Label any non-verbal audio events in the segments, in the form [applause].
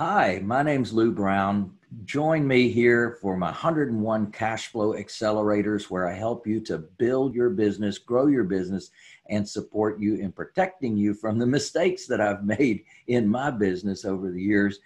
Hi, my name's Lou Brown. Join me here for my 101 Cash Flow Accelerators, where I help you to build your business, grow your business, and support you in protecting you from the [laughs] mistakes that I've made in my business over the years.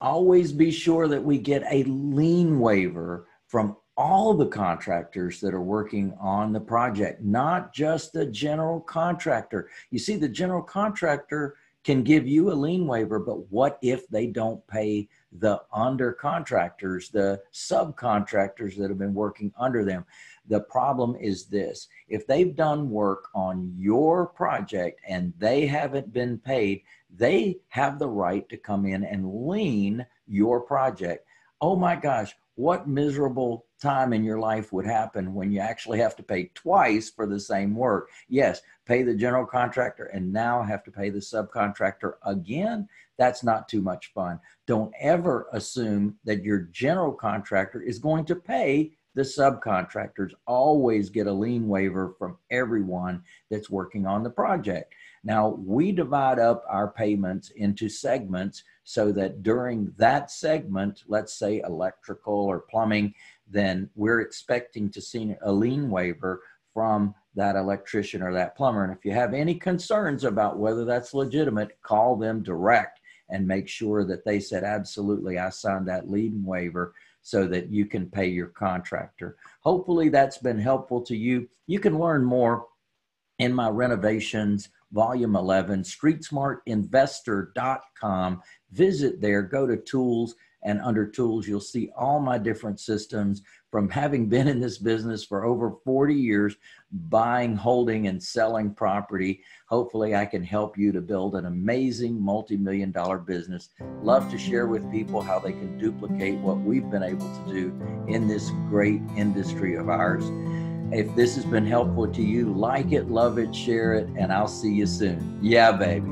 Always be sure that we get a lien waiver from all the contractors that are working on the project, not just the general contractor. You see, the general contractor can give you a lien waiver, but what if they don't pay the under contractors, the subcontractors that have been working under them? The problem is this if they've done work on your project and they haven't been paid, they have the right to come in and lien your project. Oh my gosh, what miserable time in your life would happen when you actually have to pay twice for the same work. Yes, pay the general contractor and now have to pay the subcontractor again. That's not too much fun. Don't ever assume that your general contractor is going to pay the subcontractors. Always get a lien waiver from everyone that's working on the project. Now, we divide up our payments into segments so that during that segment, let's say electrical or plumbing, then we're expecting to see a lien waiver from that electrician or that plumber. And if you have any concerns about whether that's legitimate, call them direct and make sure that they said, absolutely, I signed that lien waiver so that you can pay your contractor. Hopefully, that's been helpful to you. You can learn more in my renovations volume 11 streetsmartinvestor.com visit there go to tools and under tools you'll see all my different systems from having been in this business for over 40 years buying holding and selling property hopefully i can help you to build an amazing multi-million dollar business love to share with people how they can duplicate what we've been able to do in this great industry of ours if this has been helpful to you, like it, love it, share it, and I'll see you soon. Yeah, baby.